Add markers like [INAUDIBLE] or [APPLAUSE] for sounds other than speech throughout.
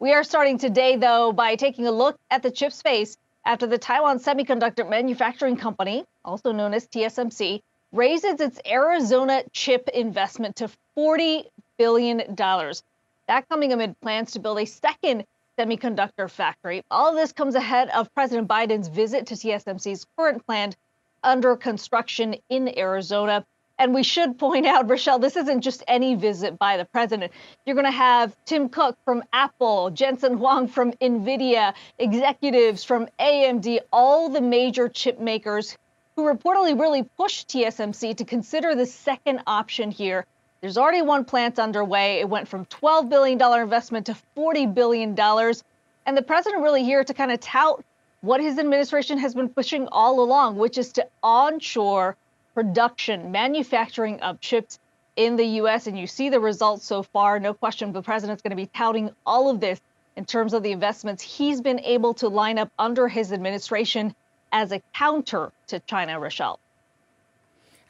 We are starting today, though, by taking a look at the chip space after the Taiwan Semiconductor Manufacturing Company, also known as TSMC, raises its Arizona chip investment to $40 billion. That coming amid plans to build a second semiconductor factory. All of this comes ahead of President Biden's visit to TSMC's current plant under construction in Arizona. And we should point out, [LAUGHS] Rachelle, this isn't just any visit by the president. You're going to have Tim Cook from Apple, Jensen Huang from NVIDIA, executives from AMD, all the major chip makers who reportedly really pushed TSMC to consider the second option here. There's already one plant underway. It went from $12 billion investment to $40 billion. And the president really here to kind of tout what his administration has been pushing all along, which is to onshore production, manufacturing of chips in the U.S. And you see the results so far. No question the president's going to be touting all of this in terms of the investments he's been able to line up under his administration as a counter to China, Rachelle.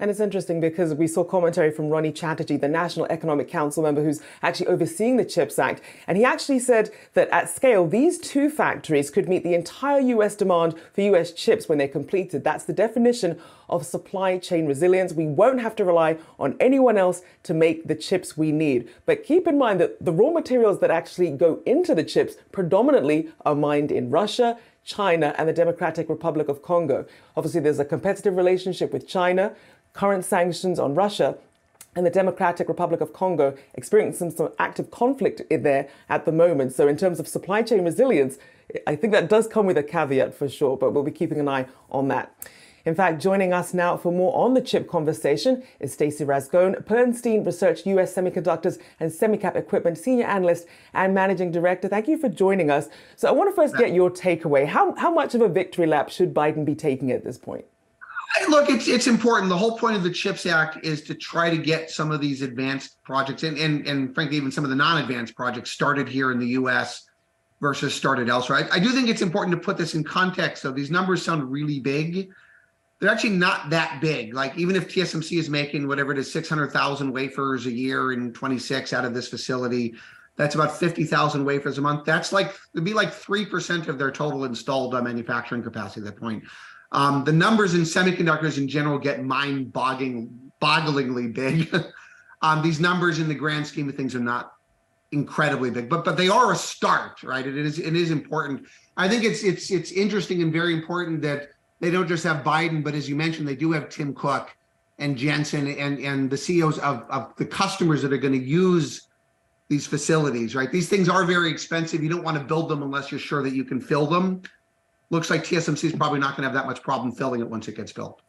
And it's interesting because we saw commentary from Ronnie Chatterji, the National Economic Council member who's actually overseeing the CHIPS Act. And he actually said that at scale, these two factories could meet the entire US demand for US chips when they're completed. That's the definition of supply chain resilience. We won't have to rely on anyone else to make the chips we need. But keep in mind that the raw materials that actually go into the chips predominantly are mined in Russia, China, and the Democratic Republic of Congo. Obviously, there's a competitive relationship with China current sanctions on Russia and the Democratic Republic of Congo experiencing some active conflict there at the moment. So, in terms of supply chain resilience, I think that does come with a caveat for sure, but we'll be keeping an eye on that. In fact, joining us now for more on the chip conversation is Stacy Rasgon, Bernstein Research US Semiconductors and Semicap Equipment Senior Analyst and Managing Director. Thank you for joining us. So I want to first get your takeaway. How, how much of a victory lap should Biden be taking at this point? Look, it's it's important. The whole point of the CHIPS Act is to try to get some of these advanced projects and and, and frankly even some of the non-advanced projects started here in the US versus started elsewhere. I, I do think it's important to put this in context though. These numbers sound really big. They're actually not that big. Like even if TSMC is making whatever it is, 600,000 wafers a year in 26 out of this facility, that's about 50,000 wafers a month. That's like, it'd be like 3% of their total installed uh, manufacturing capacity at that point. Um, the numbers in semiconductors in general get mind-boggling, bogglingly big. [LAUGHS] um, these numbers in the grand scheme of things are not incredibly big, but but they are a start, right? It is it is important. I think it's it's it's interesting and very important that they don't just have Biden, but as you mentioned, they do have Tim Cook and Jensen and and the CEOs of of the customers that are going to use these facilities, right? These things are very expensive. You don't want to build them unless you're sure that you can fill them looks like TSMC is probably not going to have that much problem filling it once it gets built.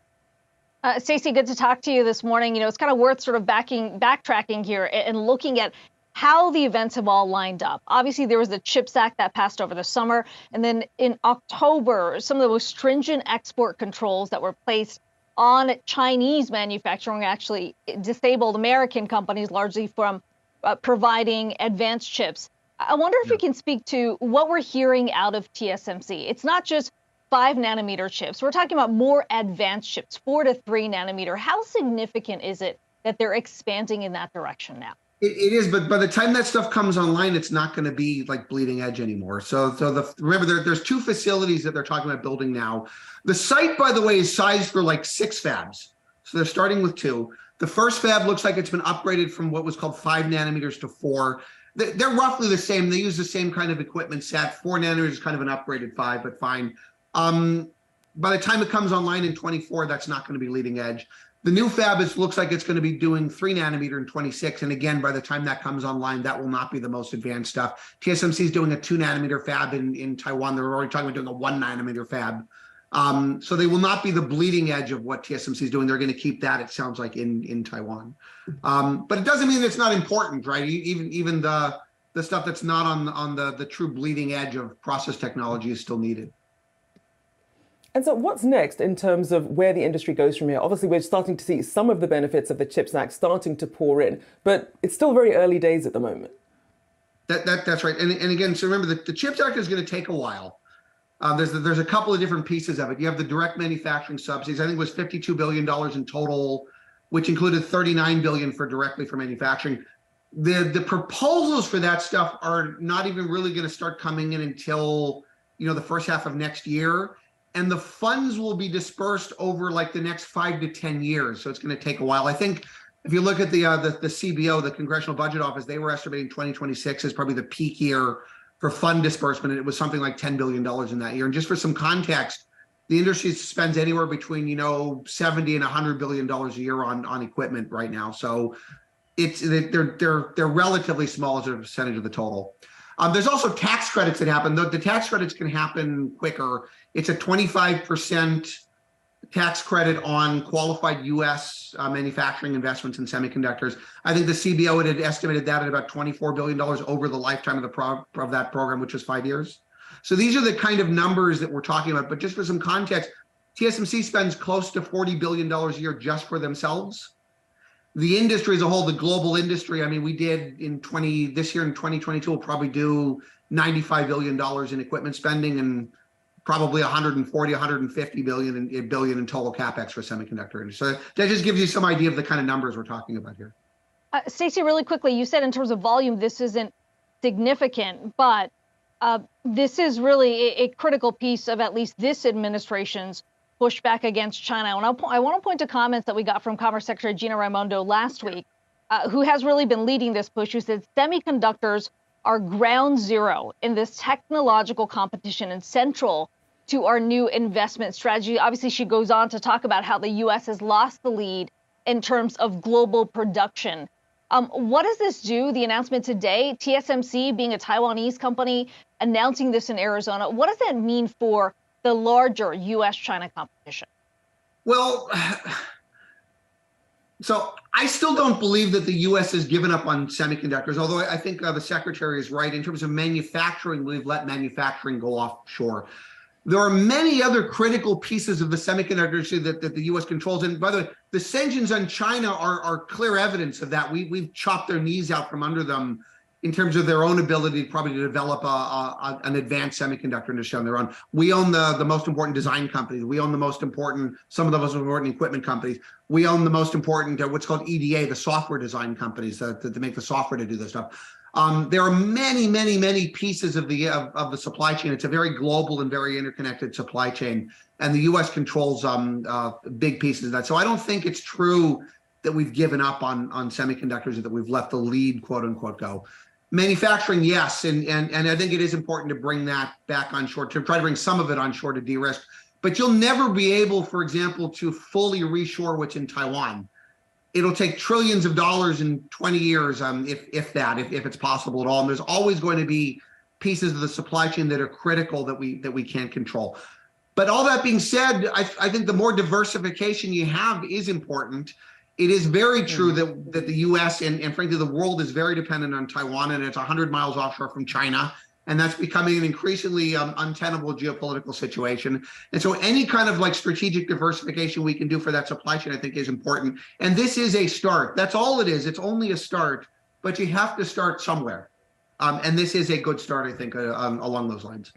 Uh, Stacy, good to talk to you this morning. You know, it's kind of worth sort of backing, backtracking here and looking at how the events have all lined up. Obviously, there was the CHIPS Act that passed over the summer. And then in October, some of the most stringent export controls that were placed on Chinese manufacturing actually disabled American companies largely from uh, providing advanced chips. I wonder if yeah. we can speak to what we're hearing out of TSMC. It's not just five nanometer chips. We're talking about more advanced chips, four to three nanometer. How significant is it that they're expanding in that direction now? It, it is, but by the time that stuff comes online, it's not going to be like bleeding edge anymore. So, so the remember there, there's two facilities that they're talking about building now. The site, by the way, is sized for like six fabs. So they're starting with two. The first fab looks like it's been upgraded from what was called five nanometers to four they're roughly the same. They use the same kind of equipment set. Four nanometers is kind of an upgraded five, but fine. Um, by the time it comes online in 24, that's not going to be leading edge. The new fab looks like it's going to be doing three nanometer in 26. And again, by the time that comes online, that will not be the most advanced stuff. TSMC is doing a two nanometer fab in, in Taiwan. They're already talking about doing a one nanometer fab. Um, so they will not be the bleeding edge of what TSMC is doing. They're going to keep that. It sounds like in in Taiwan, um, but it doesn't mean it's not important, right? Even even the the stuff that's not on on the the true bleeding edge of process technology is still needed. And so, what's next in terms of where the industry goes from here? Obviously, we're starting to see some of the benefits of the CHIPS Act starting to pour in, but it's still very early days at the moment. That, that that's right. And, and again, so remember, the, the CHIPS Act is going to take a while. Uh, there's there's a couple of different pieces of it. You have the direct manufacturing subsidies. I think it was 52 billion dollars in total, which included 39 billion for directly for manufacturing. the the proposals for that stuff are not even really going to start coming in until you know the first half of next year and the funds will be dispersed over like the next five to ten years. So it's going to take a while. I think if you look at the uh, the, the cbo the congressional budget office they were estimating 2026 is probably the peak year for fund disbursement and it was something like 10 billion dollars in that year. And just for some context the industry spends anywhere between you know 70 and 100 billion dollars a year on on equipment right now. So it's they're they're they're relatively small as a percentage of the total. Um, there's also tax credits that happen. The, the tax credits can happen quicker. It's a 25% tax credit on qualified U.S. Uh, manufacturing investments in semiconductors. I think the CBO had estimated that at about 24 billion dollars over the lifetime of the pro- of that program, which was five years. So these are the kind of numbers that we're talking about. But just for some context, TSMC spends close to 40 billion dollars a year just for themselves the industry as a whole, the global industry, I mean, we did in 20 this year in 2022, we'll probably do 95 billion dollars in equipment spending and probably 140, 150 billion in, billion in total capex for semiconductor industry. So that just gives you some idea of the kind of numbers we're talking about here. Uh, Stacy, really quickly, you said in terms of volume, this isn't significant, but uh, this is really a, a critical piece of at least this administration's pushback against China. And I want, to, I want to point to comments that we got from Commerce Secretary Gina Raimondo last week, uh, who has really been leading this push, who said semiconductors are ground zero in this technological competition and central to our new investment strategy. Obviously, she goes on to talk about how the U.S. has lost the lead in terms of global production. Um, what does this do? The announcement today, TSMC being a Taiwanese company announcing this in Arizona, what does that mean for the larger US China competition? Well, so I still don't believe that the US has given up on semiconductors, although I think uh, the secretary is right. In terms of manufacturing, we've let manufacturing go offshore. There are many other critical pieces of the semiconductor industry that, that the US controls. And by the way, the sanctions on China are, are clear evidence of that. We, we've chopped their knees out from under them in terms of their own ability probably to develop a, a, an advanced semiconductor industry on their own. We own the, the most important design companies. We own the most important, some of the most important equipment companies. We own the most important, uh, what's called EDA, the software design companies that, to, make the software to do this stuff. Um, there are many, many, many pieces of the of, of, the supply chain. It's a very global and very interconnected supply chain, and the U.S. controls um, uh, big pieces of that. So I don't think it's true that we've given up on on semiconductors or that we've let the lead, quote unquote, go. Manufacturing, yes, and and and I think it is important to bring that back on shore to try to bring some of it on shore to de-risk. But you'll never be able, for example, to fully reshore what's in Taiwan. It'll take trillions of dollars in 20 years, um, if if that, if, if it's possible at all. And there's always going to be pieces of the supply chain that are critical that we that we can't control. But all that being said, I, I think the more diversification you have is important it is very true that, that the US and, and frankly the world is very dependent on Taiwan and it's 100 miles offshore from China. And that's becoming an increasingly um, untenable geopolitical situation. And so, any kind of like strategic diversification we can do for that supply chain, I think, is important. And this is a start. That's all it is. It's only a start, but you have to start somewhere. Um, and this is a good start, I think, uh, um, along those lines.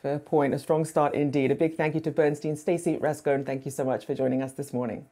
Fair point. A strong start indeed. A big thank you to Bernstein, Stacy Rasgon. Thank you so much for joining us this morning.